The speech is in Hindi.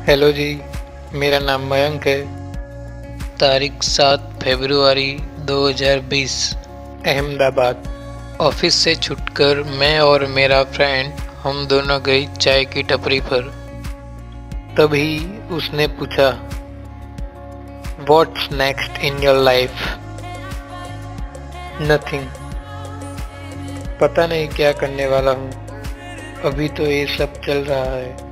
हेलो जी, मेरा नाम मयंक है। तारीख सात फरवरी 2020 अहमदाबाद। ऑफ़िस से छुटकर मैं और मेरा फ्रेंड, हम दोनों गए चाय की टपरी पर। तभी उसने पूछा what's next in your life nothing पता नहीं क्या करने वाला हूँ। अभी तो ये सब चल रहा है।